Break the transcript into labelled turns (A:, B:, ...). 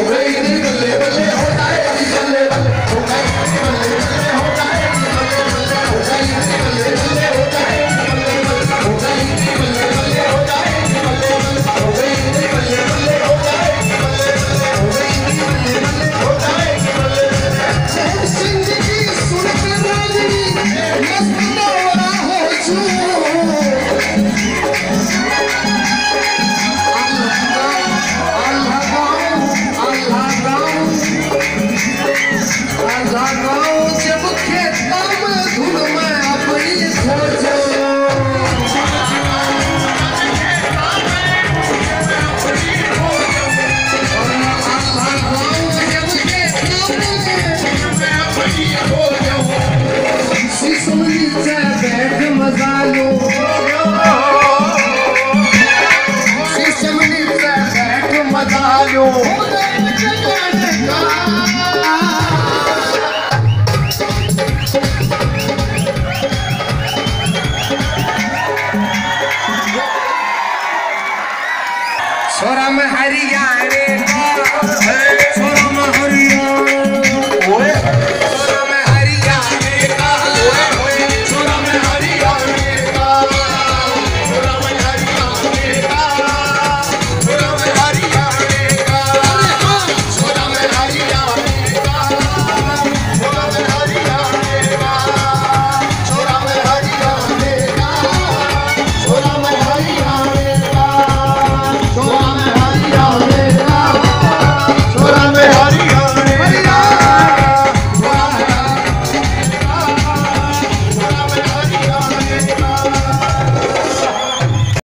A: Amen. हरियाणे का सुर